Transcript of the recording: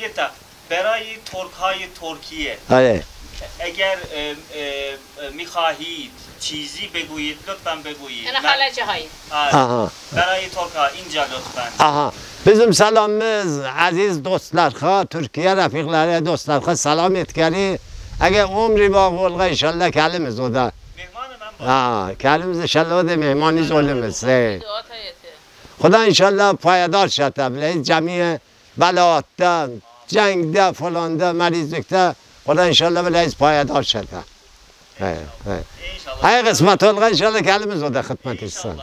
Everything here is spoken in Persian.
یه برای ترک های ترکیه. آره. اگر می‌خواهید چیزی بگویید لطفا بگویید. انا آره. خاله برای ترک ها اینجا لطفا. آره بزم سلام مز عزیز دوست خواه ترکیه رفیق لره دوست لرخا سلام اتکری اگر عمری با غلقه انشالله کلم زوده. آه کلم زش لوده مهمانی زوده مسی خدا انشالله پایدار شد تبلیغ جمعی بالاتر بلاتتا جنگده فلانده مریضlikte خدا انشالله بله از پایدار شده He, he. İnşallah. Hay kısmet olga inşallah kelimiz o da hizmet etsin.